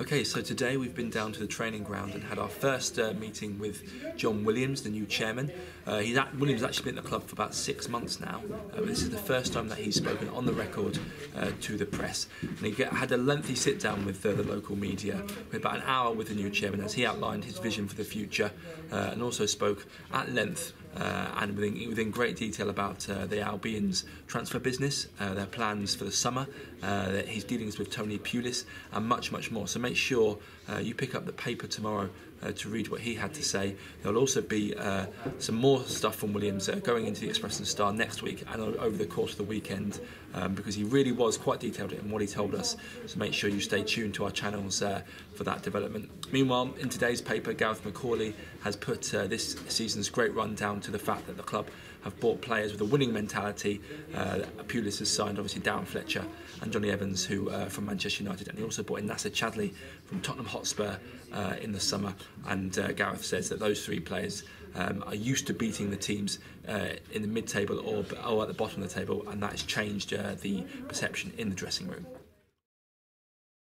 Okay, so today we've been down to the training ground and had our first uh, meeting with John Williams, the new chairman. Uh, he's at, Williams has actually been at the club for about six months now, uh, but this is the first time that he's spoken on the record uh, to the press. And he get, had a lengthy sit down with uh, the local media, about an hour with the new chairman as he outlined his vision for the future uh, and also spoke at length uh, and within, within great detail about uh, the Albion's transfer business, uh, their plans for the summer, uh, his dealings with Tony Pulis, and much, much more. So make sure uh, you pick up the paper tomorrow uh, to read what he had to say. There'll also be uh, some more stuff from Williams uh, going into the Express and Star next week and over the course of the weekend um, because he really was quite detailed in what he told us. So make sure you stay tuned to our channels uh, for that development. Meanwhile, in today's paper, Gareth McAuley has put uh, this season's great run down to the fact that the club have bought players with a winning mentality. Uh, Pulis has signed obviously Darren Fletcher and Jonny Evans, who uh, from Manchester United, and he also bought in Nacer Chadli from Tottenham Hotspur in the summer. And uh, Gareth says that those three players um, are used to beating the teams uh, in the mid-table or, or at the bottom of the table, and that has changed uh, the perception in the dressing room.